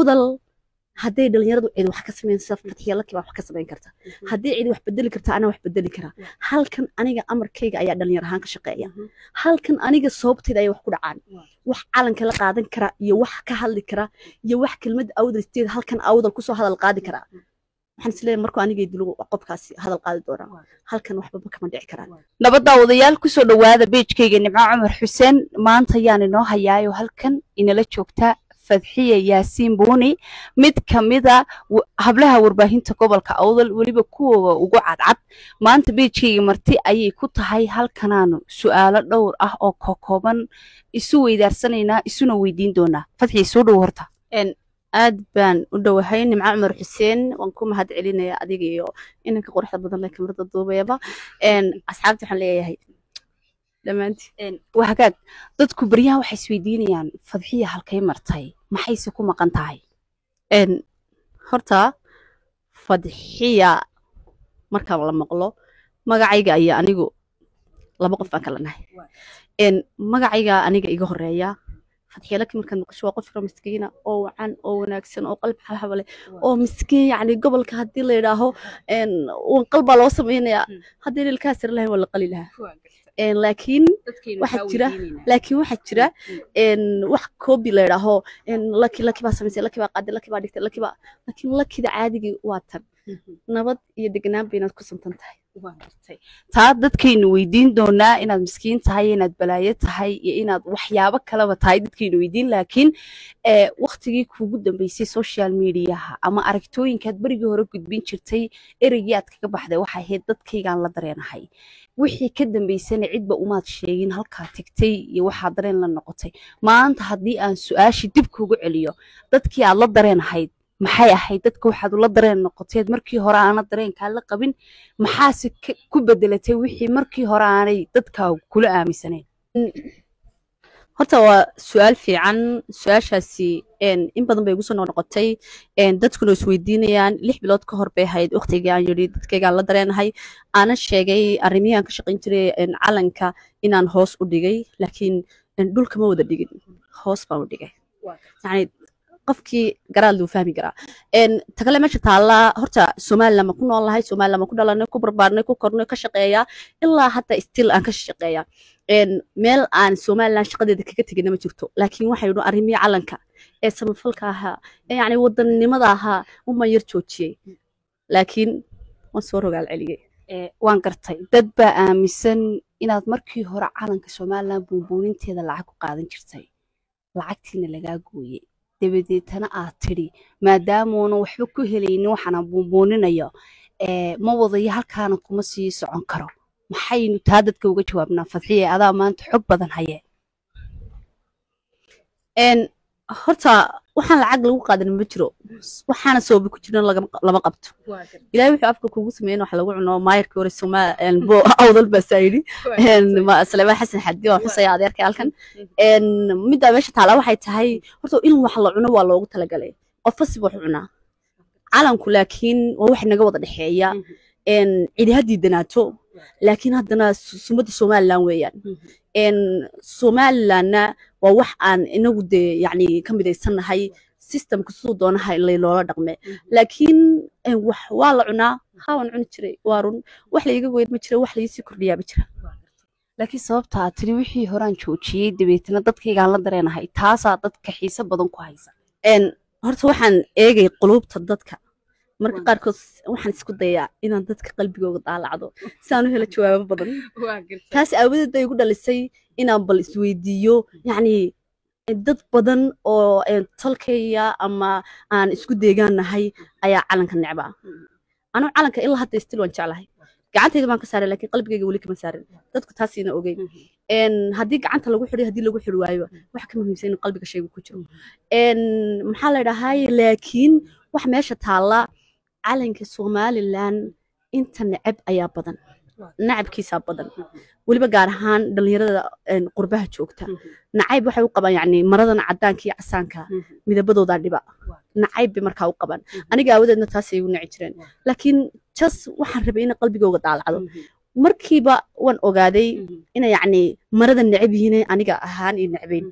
udal hadday dhalinyaradu cid wax ka samaynsa fatxiyalaki baa wax ka samayn karta. Haddii cid wax bedeli karta anaa wax bedeli karaa halkan aniga amarkayga ayaa dhalinyar ahaan ka shaqeeya. Halkan aniga sababteeda ayaa wax ku dhacaan. Wax calanka la qaadan kara iyo wax ka hadli kara iyo wax kelmad awdalsteeda halkan awdal ku soo hadal qaadi karaa waxaan is leeyahay markuu anigay dilo qofkaasi hadal qaadi doonaa. Halkan waxbaba kama dhici karaan. Nabadda odayaal ku soo dhowaada beejkayga nimco cumar xuseen maanta ayaan inoo hayaayo halkan inala joogta fadxiya yaasiin buuni mid ka mida hablaha warbaahinta gobolka awdal weliba kuwooga ugu cadcad. Maanta beejkayga marti ayay ku tahay halkanaanu su'aalo dhowr ah oo kokooban isu weydaarsanaynaa isuna weydiin doonaa. Fadxiya soo dhow horta. Aad baan u dhowahay nimco cumar xuseen waan ku mahad adiga iyo inanka quruxda badan leh kamarada duubayaba. Asxaabta waxaan leeyahay dhammaantiin. Waa hagaag. Dadku baryahan waxay isweydiinayaan fadxiya halkay martay. Maxayse ku maqan tahay? Horta fadxiya markaan la maqlo magacayga ayaa anigu laba qof baan kala nahay magacayga aniga iga horreeya laki markaad maqasho waa qof yaro miskiina oo wacan oo wanaagsan oo qalb xalxaba leh oo miskiin yacni gobolka haddii la yidhaaho wanqal baa loo samaynayaa haddii lilkaas yar lahayn waa la qali lahaa. Laakiin waxaa jira laakiin waxaa jira wax koobi la yidhaaho. Laki laki baa samaysay laki baa qaaday laki baa dhigtay laki baa laakiin lakida caadigii waa tan nabad iyo degnaan bay inaad ku santan tahay. Taa dadkaynu weydiin doonaa inaad miskiin tahay inaad balaayo tahay iyo inaad waxyaabo kaleba tahay dadkaynu weydiin. Laakiin waktigii kuugu dambeysay social mediaha ama aragtooyinkaad berigii hore gudbin jirtay ereygii aad kaga baxday waxay ahayd dadkaygaan la dareenahay. Wixii ka dambeysana cidba umaad sheegin halkaa tegtay iyo waxaa dareen la noqotay. Maanta haddii aan su'aashii dib kuugu celiyo dadkii aad la dareenahayd maxay ahayd dadka waxaad ula dareen noqoteed markii hore aana dareenkaa la qabin maxaase ku bedelatay wixii markii hore aanay dadkaa kula aaminsaneen horta waa su'aal fiican. Su'aashaasi in badan bay igu soo noqnoqotay dadkuna isweydiinayaan lix bilood ka hor bay ahayd. Waktigii aan yidhi dadkaygaan la dareenahay aanan sheegay arrimihii aan ka shaqayn jiray calanka inaan hoos u dhigay. Laakiin dhulka ma wada dhigin. Hoos baan u dhigay. Yani qofkii garaad luu fahmi karaa. Takale meesha taallaa horta somaliland ma ku nool nahay ma ku dhalanay ku barbaarnay ku kornay ka shaqeeyaa ilaa hadda still aan ka shaqeeyaa meel aan somaliland shaqadeeda kaga tegina ma jirto laakiin waxay arrimihii calanka ee samafalka ahaa ee yacni wadannimada ahaa uma yar joojiyey. Laakiin waan soo rogaal celiyey waan gartay. Dad baa aaminsan inaad markii hore calanka somaliland buunbuuninteeda lacag ku qaadan jirtay. Lacagtiina lagaa gooyey dabadeetana aad tidhi maadaamuuna waxba ku helaynin waxaana buunbuuninayo ma wadayo halkaana kuma sii socon karo. Maxaynu taa dadka uga jawaabnaa fadxiye adaa maanta xog badan haye. Horta waxaan lacag lagu qaadan ma jiro. Waxaana sababa ku jiran lama qabto. Ilaahay wuxuu afka kugu sameeyen waxa lagu cuno. Maayarkii hore awdal baa saa yidhi xasan xadi waan xusaya adeerkay halkan. Middaa meesha taala waxay tahay horta in wax la cuno waa loogu talagalay. Qofasi wax cunaa. Calanku laakiin waa wax naga wada dhexeeya. Cidi ha diidanaato laakiin haddana sumadda somaliland weeyaan. Somalilandna waa wax aan inagu dee yani ka midaysannahay systemka siduu doonaha loola dhaqme laakiin wax waa la cunaa haawan cuni jiray waa run. Wax laiga weyn ma jira wax laiisii kordhiyaa ma jira. Laakiin sababta aad tiri wixii horaan joojiyey dabeetana dadkaygaan la dareenahay taasaa dadka xiise badan ku haysa. Horta waxaan eegay quluubta dadka marka qaarkood waxaan isku dayaa inaan dadka qalbigooga daalacdo. Si aan u helo jawaabo badan. Taas aawadeed bay igu dhalisay inaan bal isweydiiyo. Yacni dad badan oo tolkaya ama aan isku deegaannahay ayaa calanka necbaa anigu calanka ilaa hadda stil waan jeclahay. Gacantayda baan ka saaray laakiin qalbigayga weli kama saarin. Dadku taasiina ogeyn. Haddii gacanta lagu xidhay haddii lagu xidhi waayo waxa ka muhiimsan in qalbiga shaygu ku jiro. Maxaa la dhahay laakiin wax meesha taalla calanka somaliland inta necab ayaa badan. Nacabkiisaa badan. Weliba gaar ahaan dhalinyarada qurbaha joogta. Nacayb waxay u qabaan yani maradan cadaanka iyo casaanka. Midabadoodaa dhiba. Nacayb bay markaa u qabaan. Aniga aawadeedna taasay igu nici jireen. Laakiin jas waxaan rabay ina qalbigooga daalacdo markiiba waan ogaaday ina yacni marada necab yihiin aniga ahaan iyo necbayn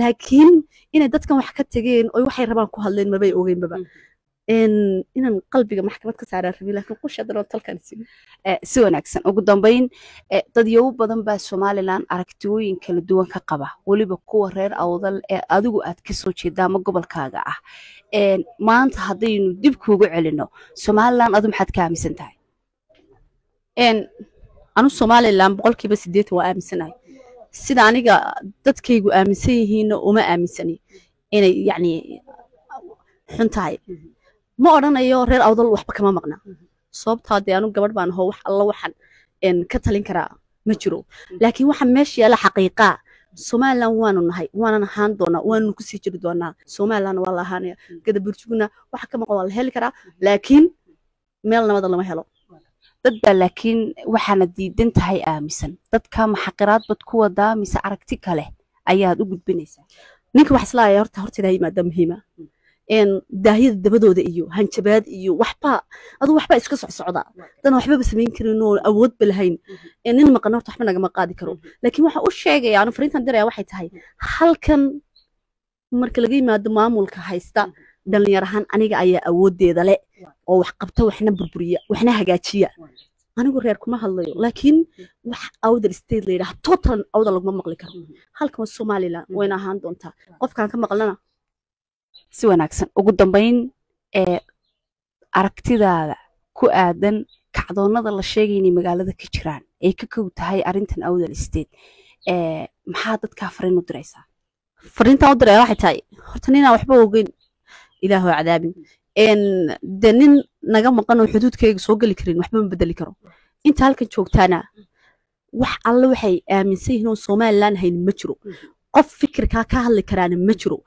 laakiin inay dadkan wax ka tegeen oo waxay rabaan ku hadleen mabay ogeynbaba inaan qalbiga maxkamad ka saaraa rabi laakiin qush haddana talkan siin si wanaagsan. Ugu dambeyn dadyow badan baa somalilan aragtiyooyin kala duwan ka qaba. Weliba kuwa reer awdal ee adigu aad ka soo jeeda ama gobolkaaga ah. Maanta haddaynu dib kuugu celino somalilan adu maxaad ka aaminsan tahay? Anu somalilan boqolkiiba sideetan waa aaminsanahay. Sida aniga dadkaygu aaminsan yihiinna uma aaminsani. Inay yacni xun tahay ma odhanayo reer awdal waxba kama maqna. Sababtaa dee anu gabadh baan ahoo wax alla waxaan ka talin karaa ma jiro. Laakiin waxa meesha yaalla xaqiiqaa somalilan waanu nahay waanan ahaan doonaa waanu ku sii jiri doonaa. Somalilan waa la ahaanaya. Gadaburjugna waxa ka maqan waa la heli karaa. Laakiin meel nabada lama helo. Dad baa laakiin waxaana diidan tahay aaminsan dadka maxaqiraad bad ku wadaa mise aragti kale ayaad u gudbinaysaa. Ninka wax islaaya horta horteeda ha yimaada muhiima daahiyada dabadooda iyo hanjabaad iyo waxba aduu waxba iska socsocda dana waxbaba samayn karin oo awoodba lahayn. Nin maqan horta waxba nagama qaadi karo. Laakiin waxa u sheegaya anu fariintan diraya waxay tahay halkan marka laga yimaado maamulka haysta dhalinyar ahaan aniga ayaa awoodeeda le oo wax qabta waxna burburiya waxna hagaajiya. Anigu reer kuma hadlayo laakiin wax awdal state la yidhaha total awdal laguma maqli karo. Halkan waa somaliland wayna ahaan doontaa. Qofkaan ka maqlana si wanaagsan. Ugu dambeyn ee aragtidaada ku aadan kacdoonnada la sheegay inay magaalada ka jiraan ay ka kow tahay arrintan awdal state maxaa dadkaa fariin u diraysaa fariintan u diraya waxay tahay horta ninaan waxba ogeyn ilaahu cadaabin de nin naga maqan oo xuduudkayga soo geli karin waxba ma bedeli karo. Inta halkan joogtaana wax alle waxay aaminsan yihiin oo somalilan hayn ma jiro qof fikirkaa ka hadli karaana ma jiro.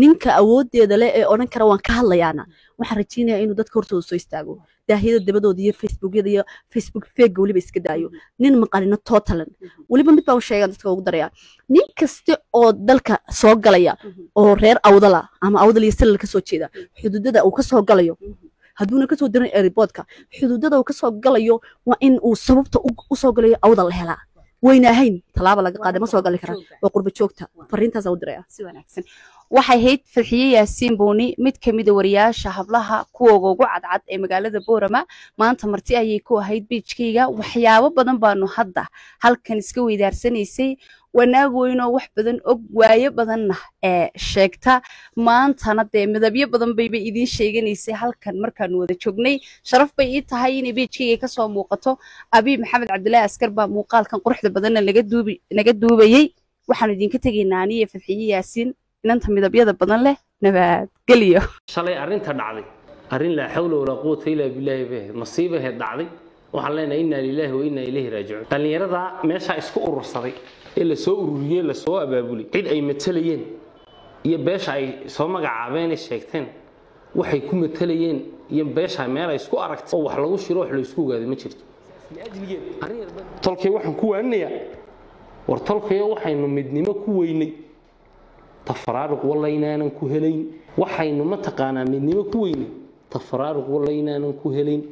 Ninka awoodeeda leh ee odhan kara waan ka hadlayaana. Waxaan rajeynaya inuu dadka hortooda soo istaago. Daahiyada dabadooda iyo facebookyada iyo facebook feega weliba iska daayo. Nin maqanino totalan. Weliba mid baan sheegan dadka ugu daraya. Nin kasta oo dalka soo galaya oo reer awdala ama awdal iyo salal ka soo jeeda xuduudada uu ka soo galayo. Hadduuna ka soo dirin airboodka xuduudada uu ka soo galayo waa in uu sababta u soo galayo awdal la helaa wayna ahayn tallaaba laga qaaday ma soo gali karaa waa qurba joogta. Fariintaas u diraya si wanaagsan waxay ahayd farxiye yaasiin buuni mid ka mid a wariyaasha hablaha kuwooga ugu cadcad ee magaalada boorama. Maanta marti ayay ku ahayd biijkayga waxyaabo badan baanu hadda halkan iska weydaarsanaysay wanaag weynoo wax badan og waayo badanna ee sheegta. Maantana dee midabyo badan bayba idiin sheeganaysay halkan markaanu wada joognay sharaf bay ii tahay inay biijkayga ka soo muuqato. Abiy maxamed cabdilaahi askar baa muuqaalkan quruxda badanna naga duubayey waxaanu idinka tegaynaa aniyo farxiye yaasiin inanta midabyada badan leh nabadgelyo shalay arrinta dhacday. Arrin laa xawla walaa quwata ilaa bilaahi bay ahayd dhacday. Waxaan leenahay innaa lilaahi wa ilayhi raajicuun. Dhallinyaradaa meeshaa isku urursaday ee la soo ururiyey la soo abaabulay cid ay matalayeen iyo beesha ay soo magacaabeen ay sheegteen waxay ku matalayeen iyo beesha meel ay isku aragtay oo wax lagu shiro wax laysku ogaado ma jirto. Tolkay waxaan ku waaninayaa. War tolkayo waxaynu midnimo ku weynay tafaraaruq wallaynaanan ku helayn. Waxaynu mataqaanaa midnimo ku weynay tafaraaruq wallaynaanan ku helayn.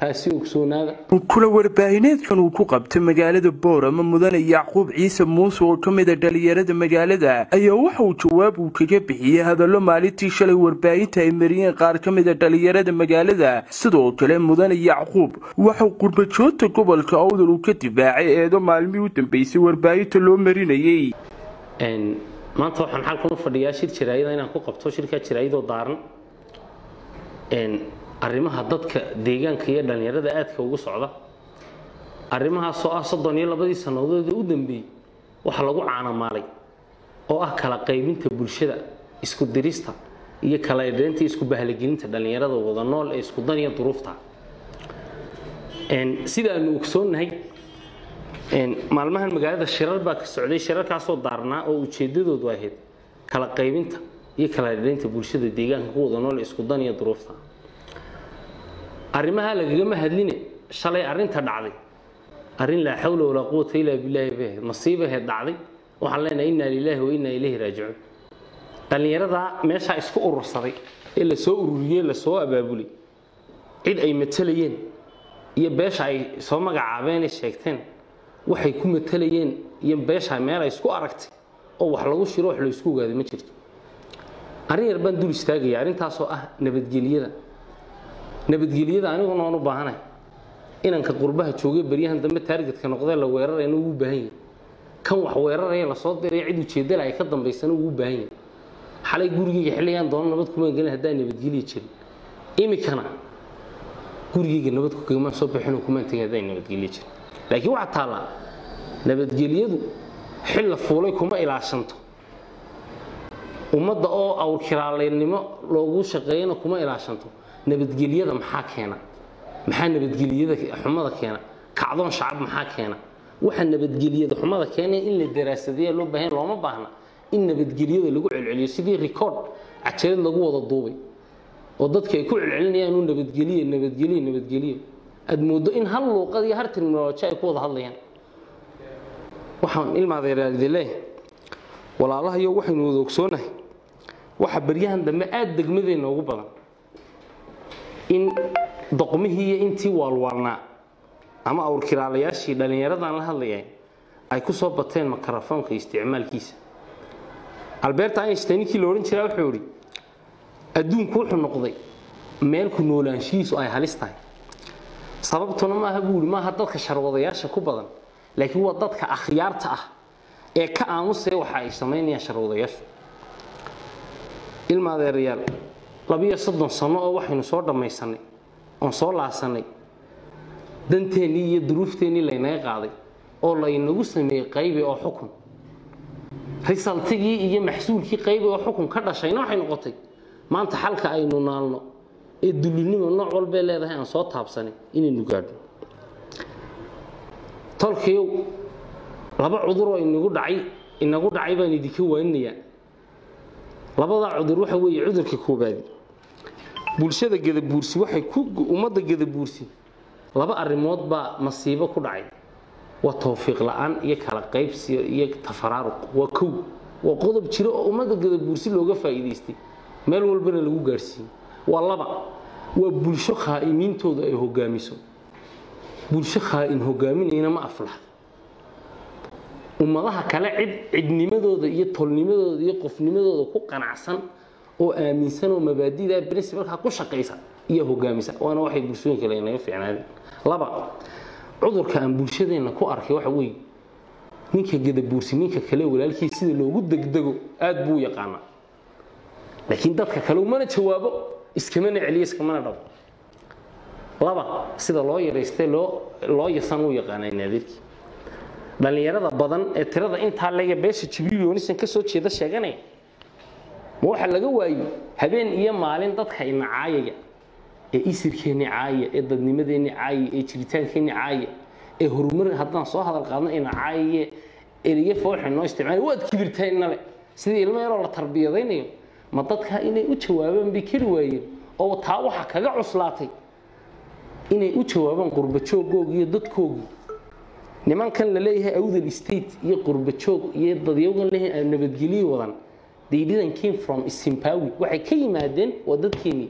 Taasi ogsoonaada kula warbaahineedkan uu ku qabtay magaalada boorama mudane yacquub ciise muuse oo ka mid a dhalinyarada magaalada ayaa waxa uu jawaab uu kaga bixiyey hadallo maalintii shalay warbaahinta ay mariyeen qaar ka mid a dhalinyarada magaalada. Sidoo kale mudane yacquub waxauu qurbajoogta gobolka awdal uu ka difaacay eedo maalmihii u dambeysay warbaahinta loo marinayey maanta waxaan xalkan u fadhiyaa shir jaraayada inaan ku qabto shirkaa jaraayadoo daaran. Arrimaha dadka deegaanka iyo dhallinyarada aadka ugu socda arrimahaasoo ah soddon iyo labadii sannadood u dambeeyey waxaa lagu caanamaalay oo ah kala qaybinta bulshada isku dirista iyo kala edheynta isku bahalagelinta dhallinyarada wada nool ee isku dan iyo duruufta. Sida aanu ogsoonnahay maalmahan magaalada shirar baa ka socday. Shirarkaasoo daarnaa oo ujeedadoodu ahayd kala qaybinta iyo kala edheynta bulshada deegaanka ku wada nool ee isku dan iyo duruufta. Arrimaha lagagama hadline shalay arrinta dhacday. Arrin laa xawla walaa quwata ilaa bilaahi bay ahayd masiibaheed dhacday. Waxaan leenahay innaa lilaahi wa ilayhi raajicuun. Dhallinyaradaa meeshaa isku urursaday ee la soo ururiyey la soo abaabulay cid ay matalayeen iyo beesha ay soo magacaabeen ay sheegteen waxay ku matalayeen iyo beesha meel ay isku aragtay oo wax lagu shiro wax laysku ogaado ma jirto. Arrin yar baan dul istaagaya arrintaasoo ah nabadgelyada. Nabadgelyada aniguna waan u baahanahay inanka qurbaha joogay baryahan dambe taargetka noqdee la weerarayna ugu baahan yahay. Kan wax weeraraya la soo diraya cid ujeedala ay ka dambaysana ugu baahan yahay. Xalay gurigeyga xilligaan doono nabad kumaan gelin haddaan nabadgelya jirin. Imikana gurigeyga nabad kugamaan soo bixinoo kumaan tegin haddaan nabadgelya jirin laakiin waxaa taallaa nabadgelyadu xil la fuulay kuma ilaashanto. Ummadda oo awrkiraaleynimo loogu shaqeeyana kuma ilaashanto. Nabadgelyada maxaa keena? Maxaa nabadgelyada xumada keena? Kacdoon shacab maxaa keena? Waxa nabadgelyada xumada keena in la daraasadeeya loo baahan looma baahna in nabadgelyada lagu celceliyo sidii record cajalad lagu wada duubay. Oo dadka ay ku celcelinayaan uu nabadgeliye nabadgeliye nabadgeliye aad moodo in hal luuqad iyo har terminoloji ay ku wada hadlayaan. Waxaan ilmaadeeraadile walaalahayo waxaynu wada ogsoonahay waxa baryahan dambe aada degmadeenna ugu badan. In doqmihii iyo intii waalwaalnaa ama awrkiraalayaashii dhallinyaradan la hadlayay ay ku soo bateen makarafoonka isticmaalkiisa. Albert einstein ninkii la odhan jiraa wuxuu idhi adduunku wuxuu noqday meelku noolaanshihiisu ay halis tahay sababtuna maaha buu ihi maaha dadka sharwadayaasha ku badan. Laakiin waa dadka akhyaarta ah ee ka aamusaya waxa ay samaynayaan sharwadayaashu. Ilma labiyo soddon sano oo waxaynu soo dhammaysanay oon soo laasanay danteennii iyo duruufteennii laynaga qaaday oo laynagu sameeyey qaybi oo xukun. Risaltigii iyo maxsuulkii qaybi oo xukun ka dhashayna waxay noqotay. Maanta xalka aynu naalno ee dullinimo nooc walbay leedahay aan soo taabsanin inaynu gaadhno tolkayow laba cuduroo inagu dhacay inagu dhacay baan idinka waaninayaa labadaa cudur waxa weeye cudurka koobaadi bulshada gadabuursi waxay ku ummadda gadabuursi laba arrimood baa masiibo ku dhacay. Waa towfiiq la'aan iyo kala qaybsi iyo tafaraaruq waa kow waa qodob jiro oo ummadda gadabuursi looga faa'iidaystay. Meel walbana lagu gaadhsiiyey waa laba. Waa bulsho khaa'imiintooda ay hogaamiso. Bulsho khaa'in hogaaminayna ma aflaxdo. Ummadaha kale cid cidnimadooda iyo tolnimadooda iyo qofnimadooda ku qanacsan oo aaminsan oo mabaadida principalka ku shaqaysa iyo hogaamisa. Waana waxay bulshooyinka lanaga fiicnaadeen laba cudurka aan bulshadeenna ku arkay waxa weeye ninka gadabuursi ninka kale walaalkii sida loogu degdego aad buu u yaqaanaa. Laakiin dadka kale umana jawaabo iskamana celiyo iskamana dhabo laba sida loo yaraystay loo yasan u yaqaanaa naadirkii dhallinyarada badan ee tirada intaa lega beesha jibriilyoonisan ka soo jeeda sheeganaya ma waxaa laga waayey habeen iyo maalin dadka ina caayaya ee isirkeenni caaya ee dadnimadeenni caaya ee jiritaankeenni caaya ee horumar haddaan soo hadal qaadno ina caayaye fooxa noo isticmaala waad kibirtaa inale sidii ilmo yaroo la tarbiyadaynayo ma dadkaa inay u jawaabaan bay kari waayeen oo taa waxa kaga cuslaatay. Inay u jawaabaan qurbajoogoogi iyo dadkoogii nimankan la leeyahay awdal state iyo qurbajoog iyo dadyagan leeyahay nabadgelyo wadan. They didn't came from Zimbabwe. Waxay ka yimaadeen waa dadkeeni.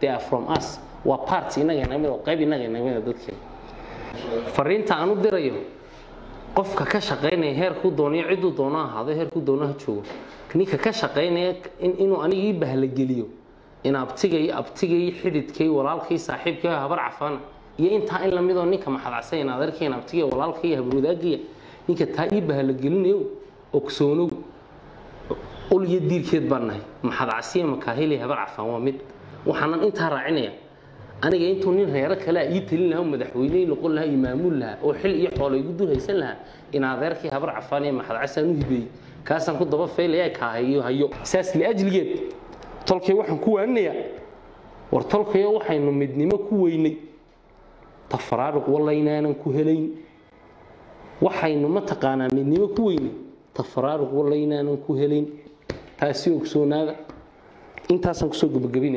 They are from us. Waa part inaga inaga mid qayb inaga inaga mid dadkeeni. Fariinta aan u dirayo qofka ka shaqeynaya heerku doonayo ciduu doono ahaado heerku doono ha joogo. Ninka ka shaqeynaya inuu aniga ii bahlageliyo in abtigay abtigay xididkay walaalkay saaxiibkay habar cafaan iyo intaa in lamidoo ninka maxadacsan in adeerkeen abtigay walaalkay habroodaagaya ninka taa ii bahlagelinayo ogsoonow ul iyo diirkeed baan nahay. Maxadacsiya makaahili habar cafaan waa mid. Waxaanan intaa raacinaya aniga intuu nin reero kale ii talin lahaa madaxweyne noqon lahaa imaamuul lahaa oo xil iyo xoolo igu dul haysan lahaa in adeerkii habar cafaan iyo maxadacasaan u hibeeyey kaasaan ku daba faylaya kaahayo hayo saas liajligeed tolkay waxaan ku waaninayaa war tolkayo waxaynu midnimo ku weynay tafaraaruq wallaynaanan ku helayn. Waxaynu mataqaanaa midnimo ku weynay tafaraaruq wallaynaanan ku helayn. Taasi ogsoonaada intaasaan ku soo gabagabinaya